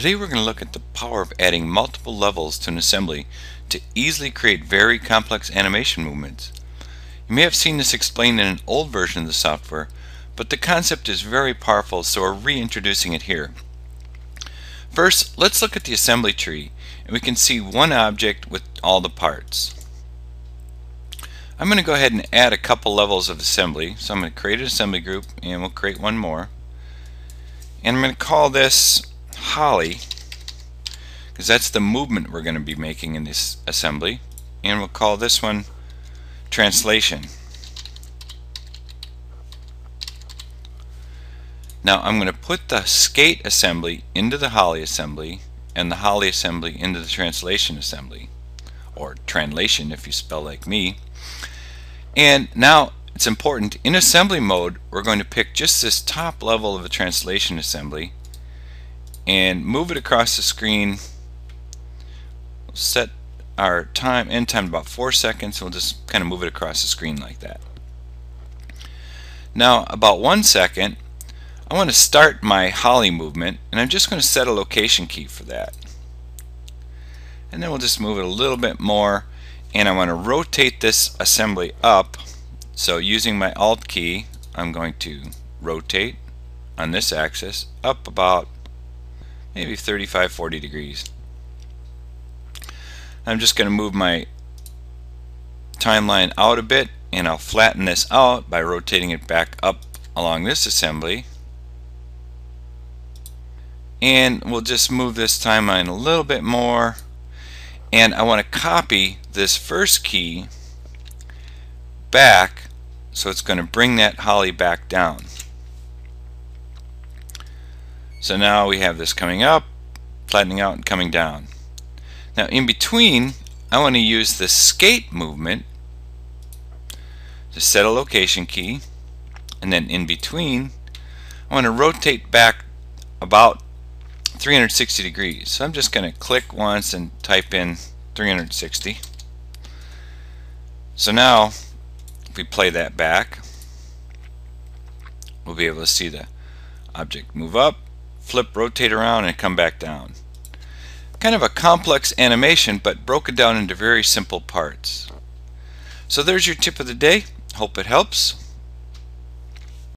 Today we're going to look at the power of adding multiple levels to an assembly to easily create very complex animation movements. You may have seen this explained in an old version of the software, but the concept is very powerful so we're reintroducing it here. First, let's look at the assembly tree and we can see one object with all the parts. I'm going to go ahead and add a couple levels of assembly. So I'm going to create an assembly group and we'll create one more. And I'm going to call this Ollie because that's the movement we're going to be making in this assembly. And we'll call this one Translation. Now I'm going to put the skate assembly into the Ollie assembly and the Ollie assembly into the translation assembly or translation if you spell like me and now it's important, in assembly mode, we're going to pick just this top level of a translation assembly and move it across the screen. Set our time, end time about four seconds. We'll just kind of move it across the screen like that. Now, about one second, I want to start my Ollie movement, and I'm just going to set a location key for that. And then we'll just move it a little bit more and I want to rotate this assembly up so using my alt key I'm going to rotate on this axis up about maybe 35-40 degrees. I'm just going to move my timeline out a bit and I'll flatten this out by rotating it back up along this assembly. And we'll just move this timeline a little bit more. And I want to copy this first key back so it's going to bring that ollie back down so now we have this coming up flattening out and coming down now in between I want to use the skate movement to set a location key and then in between I want to rotate back about 360 degrees. So I'm just going to click once and type in 360. So now, if we play that back, we'll be able to see the object move up, flip, rotate around, and come back down. Kind of a complex animation, but broken down into very simple parts. So there's your tip of the day. Hope it helps.